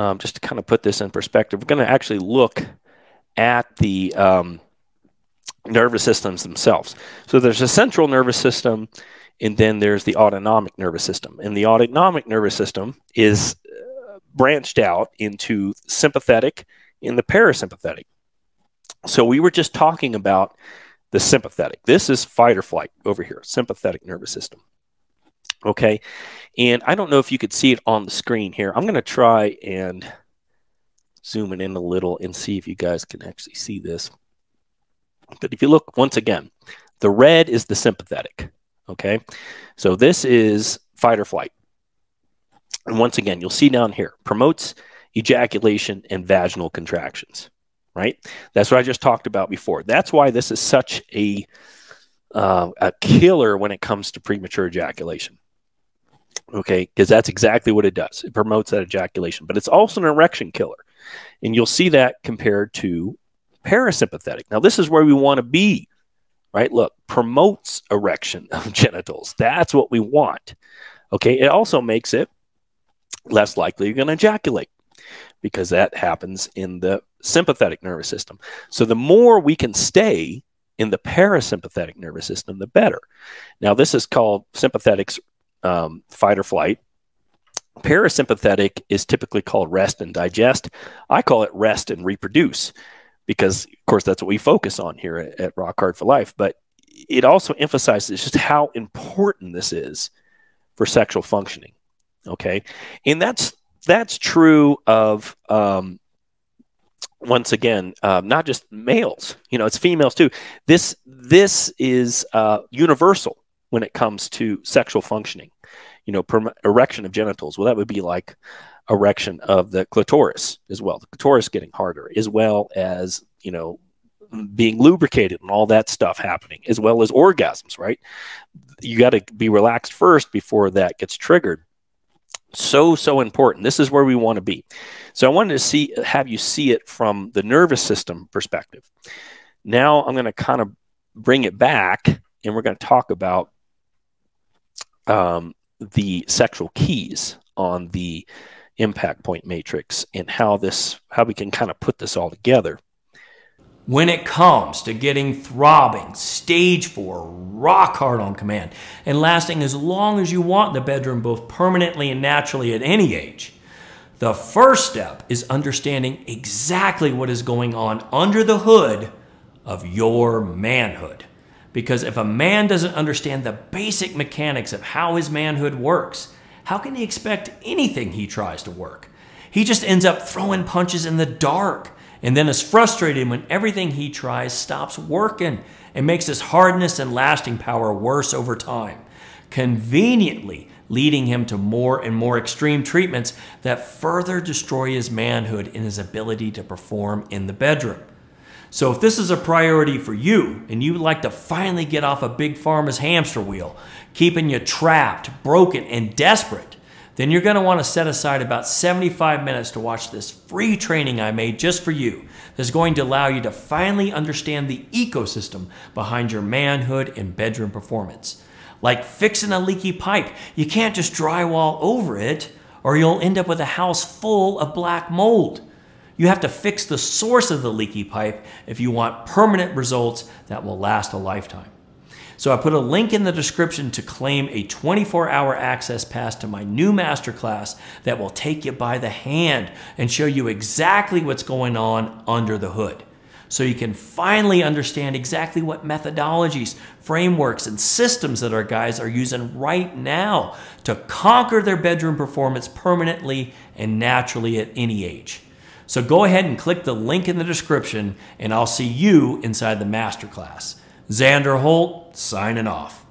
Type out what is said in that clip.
um, just to kind of put this in perspective, we're going to actually look at the um, nervous systems themselves. So there's a central nervous system, and then there's the autonomic nervous system. And the autonomic nervous system is uh, branched out into sympathetic and the parasympathetic. So we were just talking about the sympathetic. This is fight or flight over here, sympathetic nervous system. Okay. And I don't know if you could see it on the screen here. I'm going to try and zoom it in a little and see if you guys can actually see this. But if you look once again, the red is the sympathetic. Okay. So this is fight or flight. And once again, you'll see down here promotes ejaculation and vaginal contractions, right? That's what I just talked about before. That's why this is such a, uh, a killer when it comes to premature ejaculation. Okay, because that's exactly what it does. It promotes that ejaculation, but it's also an erection killer. And you'll see that compared to parasympathetic. Now, this is where we want to be, right? Look, promotes erection of genitals. That's what we want. Okay, it also makes it less likely you're going to ejaculate because that happens in the sympathetic nervous system. So the more we can stay in the parasympathetic nervous system, the better. Now, this is called sympathetics um, fight or flight. Parasympathetic is typically called rest and digest. I call it rest and reproduce because, of course, that's what we focus on here at, at Rock Hard for Life. But it also emphasizes just how important this is for sexual functioning. Okay, and that's that's true of um, once again uh, not just males. You know, it's females too. This this is uh, universal when it comes to sexual functioning. You know, erection of genitals. Well, that would be like erection of the clitoris as well. The clitoris getting harder, as well as you know being lubricated and all that stuff happening, as well as orgasms. Right? You got to be relaxed first before that gets triggered. So so important. This is where we want to be. So I wanted to see have you see it from the nervous system perspective. Now I'm going to kind of bring it back, and we're going to talk about um, the sexual keys on the impact point matrix and how this how we can kind of put this all together when it comes to getting throbbing, stage four, rock hard on command, and lasting as long as you want in the bedroom, both permanently and naturally at any age, the first step is understanding exactly what is going on under the hood of your manhood. Because if a man doesn't understand the basic mechanics of how his manhood works, how can he expect anything he tries to work? He just ends up throwing punches in the dark and then is frustrated when everything he tries stops working and makes his hardness and lasting power worse over time, conveniently leading him to more and more extreme treatments that further destroy his manhood and his ability to perform in the bedroom. So if this is a priority for you and you would like to finally get off a big pharma's hamster wheel, keeping you trapped, broken, and desperate, then you're going to want to set aside about 75 minutes to watch this free training I made just for you that's going to allow you to finally understand the ecosystem behind your manhood and bedroom performance. Like fixing a leaky pipe, you can't just drywall over it or you'll end up with a house full of black mold. You have to fix the source of the leaky pipe if you want permanent results that will last a lifetime. So I put a link in the description to claim a 24 hour access pass to my new masterclass that will take you by the hand and show you exactly what's going on under the hood. So you can finally understand exactly what methodologies, frameworks, and systems that our guys are using right now to conquer their bedroom performance permanently and naturally at any age. So go ahead and click the link in the description, and I'll see you inside the masterclass. Zander Holt, signing off.